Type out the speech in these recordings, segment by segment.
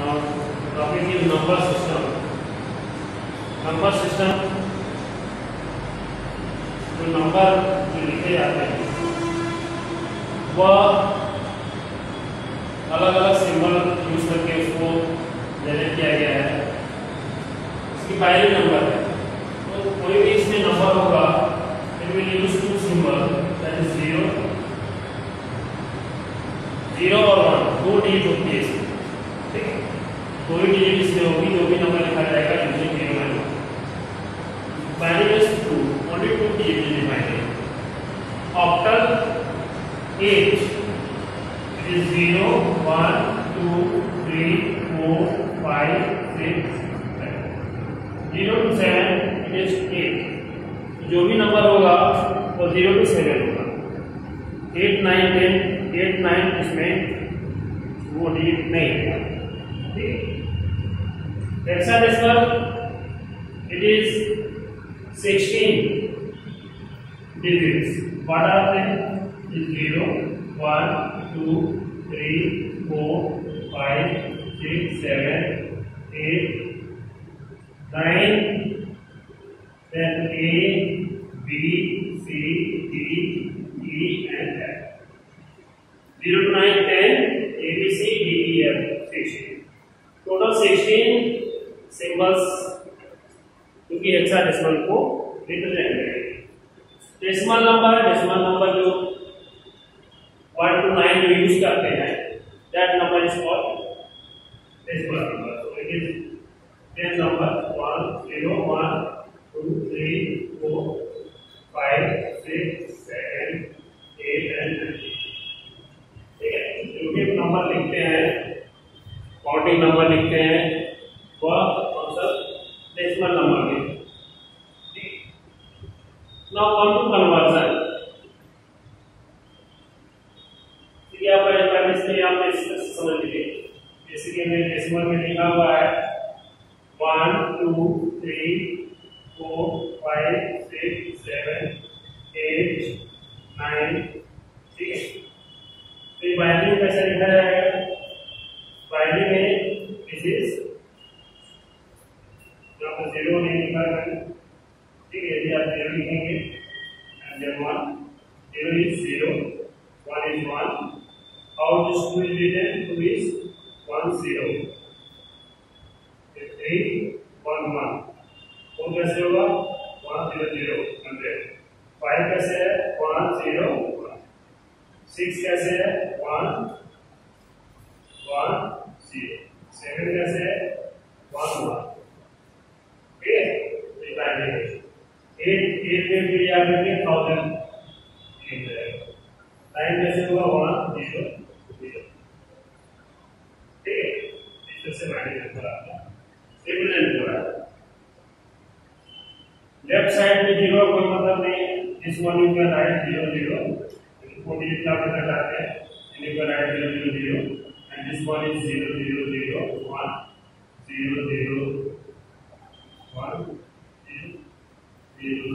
Now, topic is number system. Number system जो number जो लिखे जाते हैं वह अलग अलग सिंबल यूज़ करके उसको जनरेट किया गया है। इसकी बाइनरी नंबर है। तो कोई भी इसमें नंबर होगा it will use two symbol that is zero zero और वन दो डिजिट होती है कोई डिजिट इसमें होगी जो भी नंबर लिखा जाएगा using zero and binary is two only two digit in binary octal 8 it is 0 1 2 3 4 5 6 0 to 7 it is 8 जो भी नंबर होगा, वो ज़ीरो टू सेवन होगा। 8 9 10 8 9 इसमें वो डिजिट नहीं hexadecimal it is 16 digits what are they is 0 1 2 3 4 5 6 7 8 9 then A B C D E and F 0 to 9 10 symbols क्योंकि hexadecimal को रिप्रेजेंट करेंगे। डेसिमल नंबर डेसिमल नंबर जो वन टू नाइन जो use करते हैं that number is called decimal number so it is ten number one zero one two three four five six seven eight and ठीक है? जो भी number लिखते हैं काउंटिंग नंबर लिखते हैं, वह हम सब डेसिमल नंबर में now come to conversion ठीक आप पहले से आप समझ लीजिए जैसे कि हमने डेसिमल में लिखा हुआ है one two three four five six seven eight nine ठीक है? तो ये बाइनरी में कैसे लिखा जाएगा? बाइनरी में दिस इज़ ज़ीरो नहीं लिखा है ठीक है, यदि आप ज़ीरो लिखेंगे then 1, 0 is 0, 1 is 1. How this 2 is written? 2 is 1, 0. 3, 1, 1. 4 कैसे होगा 1, 0, 0, 100. 5 कैसे है 1, 0, 1. 6 कैसे है 1, 1, 0. 7 कैसे है 1, 1. पीरियड भी याद रखिए थाउज़ेंड लिख टाइम जैसे होगा वन ज़ीरो ठीक है इसमें से माइनस नंबर आता है नंबर आता लेफ़्ट साइड में ज़ीरो कोई मतलब नहीं है इस one you can write zero zero forty जितना करना चाहते हैं इन यू का right zero zero zero and this one is zero zero zero one zero zero one zero zero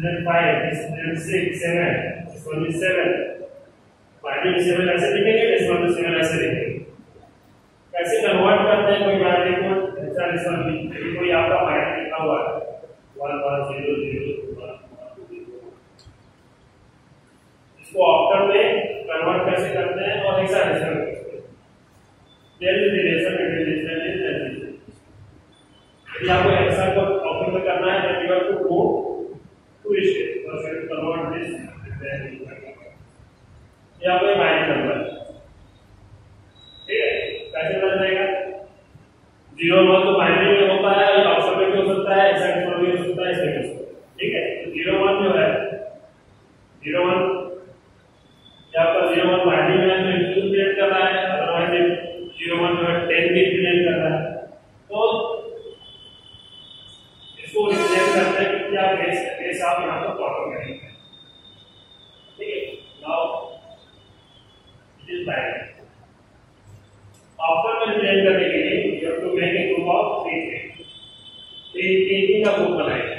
this is six, seven this one is seven five में seven ऐसे लिखेंगे one is seven ऐसे लिखेंगे कैसे convert करते हैं कोई बात नहीं को ऐसा ऐसा नहीं कोई आपका माइंड लिखा हुआ है वन वन ज़ीरो ज़ीरो इसको ऑक्टल में कन्वर्ट कैसे करते हैं और हेक्साडेसिमल में करते हैं there is relation between this यदि आपको हेक्सा को ऑक्टल में करना है then you have to go to stage first you have to convert this and then you can ये आपका बाइनरी नंबर ठीक है कैसे पता चलेगा ज़ीरो वन तो बाइनरी में होता है और ऑप्शन में भी हो सकता है हेक्साडेसिमल में हो सकता है इसमें भी हो सकता है ठीक है तो ज़ीरो वन जो है ज़ीरो वन या आपका ज़ीरो वन बाइनरी में है तो इंक्लूड क्रिएट कर रहा है अदरवाइज़ ज़ीरो वन जो है आफ्टर में रिप्रेजेंट करने के लिए you have to make a group of three three तीन तीन का ग्रुप बनाएँगे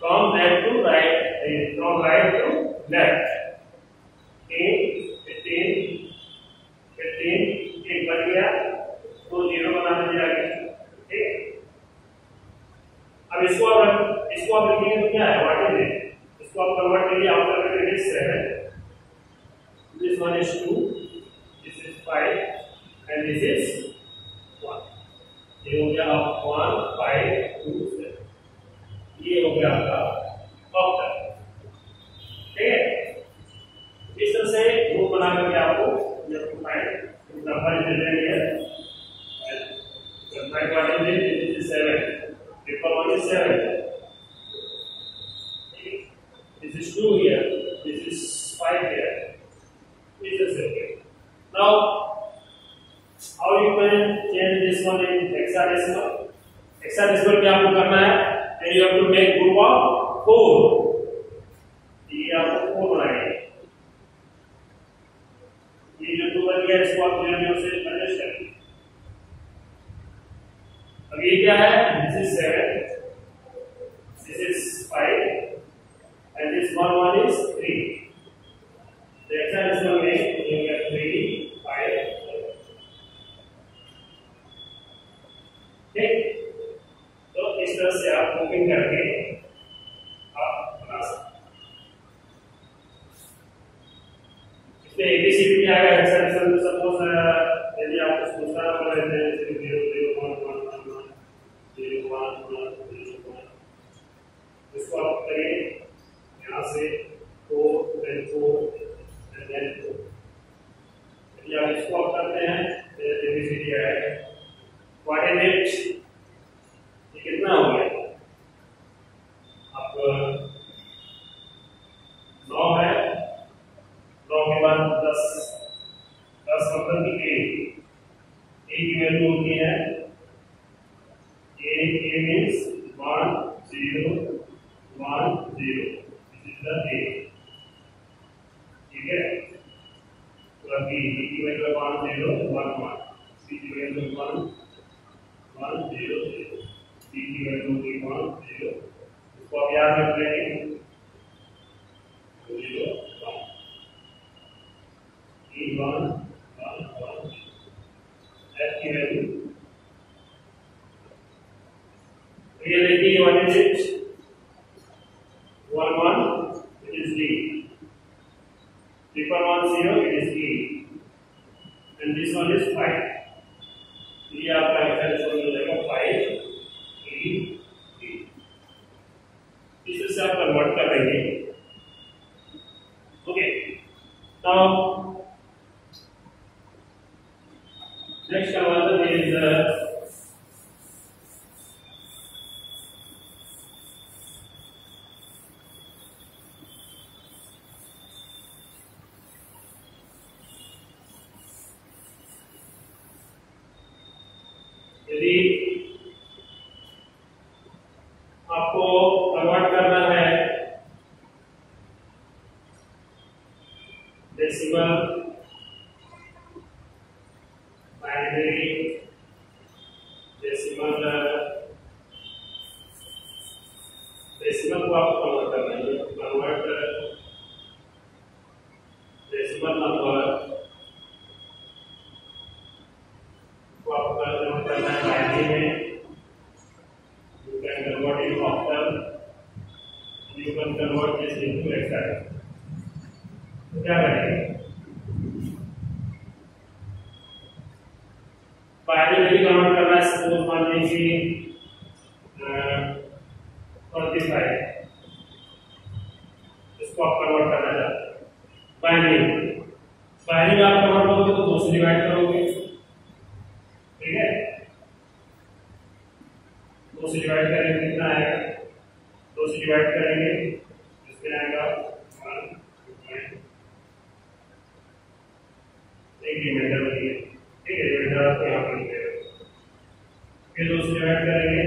from left to right from right to left तीन फिफ्टीन फिफ्टीन एक बन गया तो ज़ीरो बना दीजिए आगे ठीक है अब इसको अब इसको आप लिखेंगे तो क्या है व्हाट इज़ इट इसको आप कन्वर्ट करिए आफ्टर में it is 7 this one is 2 this is 5 and this is 1 ये हो गया आप 1 5 2 7 ये हो गया आपका ऑक्टल ठीक है? इस तरह से ग्रुप बना करके आपको जब find number is written here find what is it this is 7 Triple one is seven. Sir, इस पर क्या करना है? And you have to make group of four ये आपको फोर बनाएँगे। ये जो दो बन गया, इसको आप जो है उसे एडजस्ट करेंगे अब ये क्या है? This is seven this is five and this one one is three तो ऐसा इसमें हमें to be 3 आप इसको आप करते हैं व्हाट इज़ इट ये कितना हो गया आप नौ है नौ के बाद दस दस मतलब कि ए ए की वैल्यू होती है A A means one zero one zero this is the A ठीक है one zero one one C की value one one zero zero D की वैल्यू होगी वन ज़ीरो इसको आप याद रख लेंगे zero one E one one one F की वैल्यू ये देखिए one one it is D. Triple one, zero it is E and this one is five. ये आपका इसको मिल जाएगा फाइव ई ई इसे आप कन्वर्ट कर देंगे ओके नाउ नेक्स्ट conversion यदि आपको कन्वर्ट करना है डेसिमल बाइनरी डेसिमल डेसिमल को आपको कन्वर्ट करना है कन्वर्ट डेसिमल नंबर को आपको कन्वर्ट करना दो से डिवाइड करेंगे कितना आएगा? दो से डिवाइड करेंगे इसमें आएगा एक रिमाइंडर ठीक है रिमाइंडर आपको यहाँ पर फिर दो से डिवाइड करेंगे,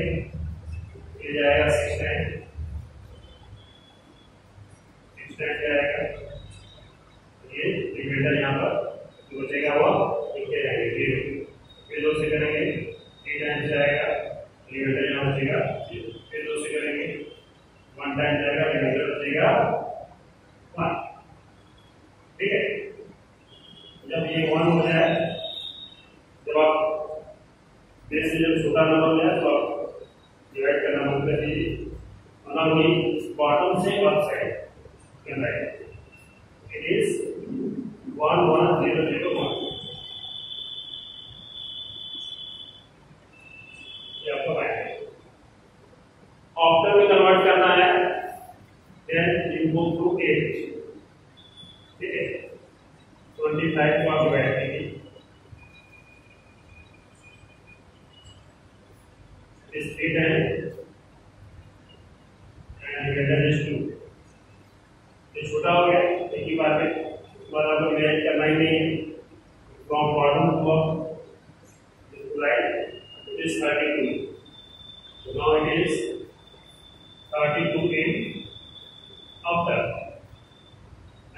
ये जाएगा सिक्स सिक्स जाएगा ये रिमाइंडर यहाँ पर बचेगा वो लिखते जाएँगे। फिर दो से करेंगे थ्री जाएगा remainder llegar. Entonces, ¿qué es lo que? ¿Cuánta gente llega? ¿Qué es llega? Eight ठीक है ट्वेंटी फाइव को आप डिवाइड कीजिए is 3 times and greater is 2 ये छोटा हो गया एक ही बात है बार आपको डिवाइड करना ही नहीं है from bottom to right it is 32 so now it is 32 in after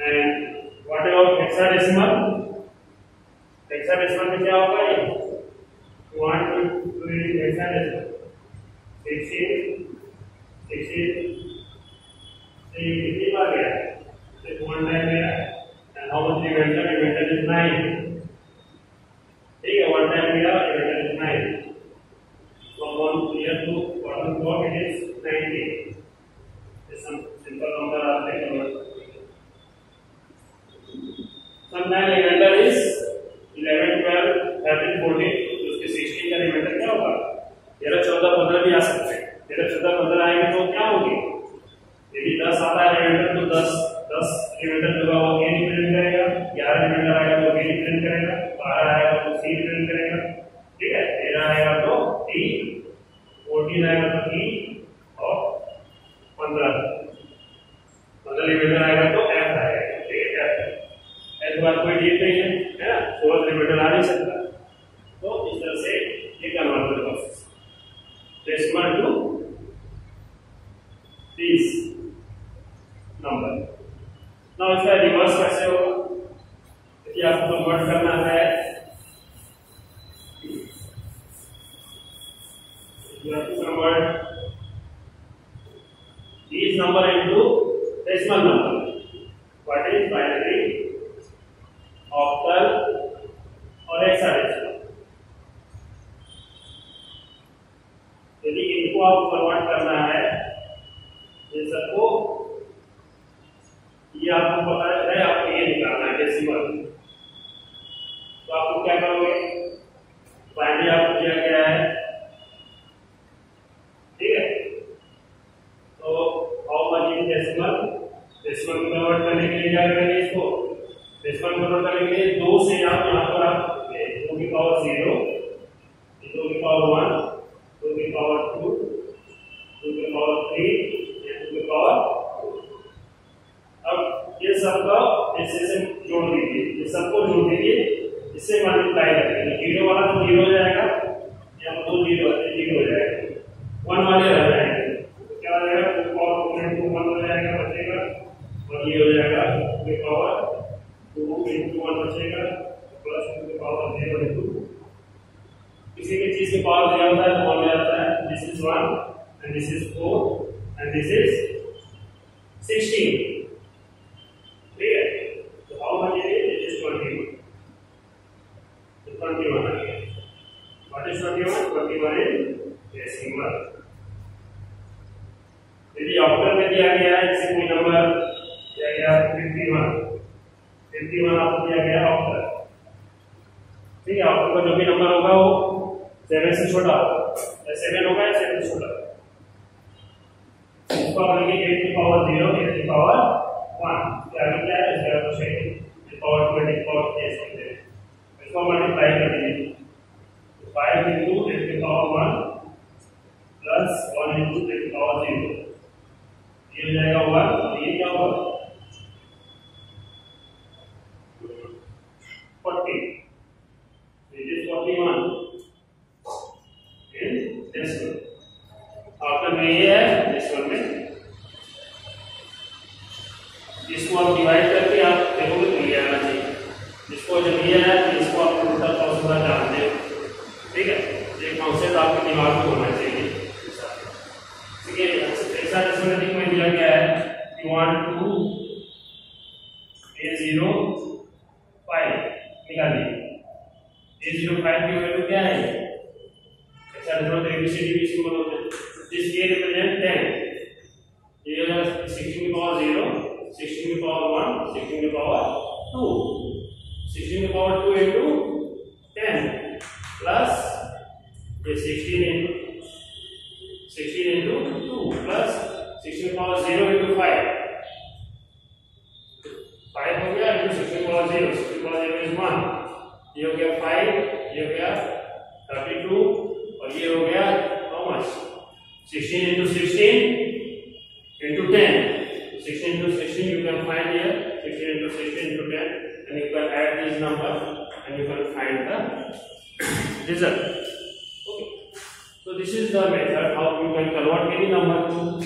and what about hexadecimal hexadecimal में क्या होगा ये 1 2 3 hexadecimal sixteen, sixteen, so you कितनी बार गया सिर्फ़ वन टाइम गया and how much remainder remainder is nine ठीक है वन टाइम गया remainder is nine from one here to bottom to up it is ninety this some simple number आप take convert sometime remainder is eleven twelve thirteen fourteen उसके sixteen का remainder क्या होगा तेरह चौदह पंद्रह भी आ सकते हैं तेरह चौदह पंद्रह आएँगे तो क्या होगी यदि दस आता है रिमाइंडर तो दस दस रिमाइंडर जो वो ए रिप्रेजेंट करेगा ग्यारह रिमाइंडर आएगा तो बी रिप्रेजेंट करेगा बारह आएगा तो सी रिप्रेजेंट करेगा ठीक है तेरह आएगा तो टी फोर्टीन आएगा तो टी और आएगा तो एफ़ आएगा, ठीक है? एफ़ एफ़ कोई डीट नहीं है ना? रिमाइंडर आ नहीं सकता तो इस तरह से ये converter process decimal to this number. Now इसका रिवर्स कैसे होगा यदि आपको कन्वर्ट करना है you have to convert these number decimal number. What is binary, octal or hexadecimal? यदि इनको आप कन्वर्ट करना है ये सबको ये आपको पता है आपको ये निकालना है डेसिमल तो आपको क्या करोगे बाइनरी आपको दिया गया है ठीक है तो how much in decimal decimal में कन्वर्ट करने के लिए क्या करेंगे इसको? डेसिमल कन्वर्ट करने के लिए दो से आप यहाँ पर आप दो की पावर ज़ीरो दो की पावर वन टू की पावर टू टू की पावर थ्री टू की पावर अब ये सबका इससे से जोड़ दीजिए, ये सबको जोड़ दीजिए, इससे मल्टीप्लाई करेंगे ज़ीरो वाला तो ज़ीरो हो जाएगा यहाँ दो ज़ीरो ज़ीरो हो जाएगा। वन वाले रह जाएँगे क्या हो जाएगा two power two into one हो जाएगा बचेगा और ये हो जाएगा two power two into one बचेगा प्लस टू की पावर ज़ीरो इंटू किसी भी चीज़ के पावर दिया होता है तो वन जाता है। This is one and this is four and this is sixteen ठीक है तो how much it is it is twenty one तो ट्वेंटी वन आ गया what is twenty one twenty one is decimal यदि ऑक्टल में दिया गया है जैसे कोई नंबर दिया गया फिफ्टी वन फिफ्टी वन आपको दिया गया ऑक्टल ठीक है ऑक्टल का जो भी नंबर होगा वो सेवन से छोटा। या सेवन होगा या सेवन से छोटा। एट की पावर ज़ीरो एट की पावर वन क्या है पावर पावर दे सकते हैं इसको मल्टीप्लाई कर दीजिए एट की power one plus one eight की पावर ज़ीरो ये जाएगा वन और ये क्या होगा? Forty it is forty one in decimal option में ये है डेसिमल में इसको आप डिवाइड करके आप देखोगे तो ये आना चाहिए इसको जब ये है तो इसको आप टोटल पॉसिबल जानते हो ठीक है ये कॉन्सेप्ट आपके दिमाग में होना चाहिए ठीक है ऐसा डिस्मेटिक में दिया गया है you want to A zero five निकालिए। ए ज़ीरो फाइव की वैल्यू क्या है? इसका थोड़ा एबीसीडी भी सिंबल होते हैं दिस ए रिप्रेजेंट 10 ये होगा 16 की पावर 0 16 की पावर 1 16 की पावर 2 16 की पावर 2 into 10 plus ये 16 into 16 into 2 plus 16 power 0 into 5 5 हो गया, into 16 power 0 16 power 0 is 1 ये हो गया 5 ये हो गया 32 और ये हो गया how much 16 into 16 into 10 16 into 16 you can find here 16 into 16 into 10 and you can add these numbers and you can find the result. Okay. So this is the method how you can convert any number to